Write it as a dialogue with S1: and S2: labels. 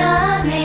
S1: tsunami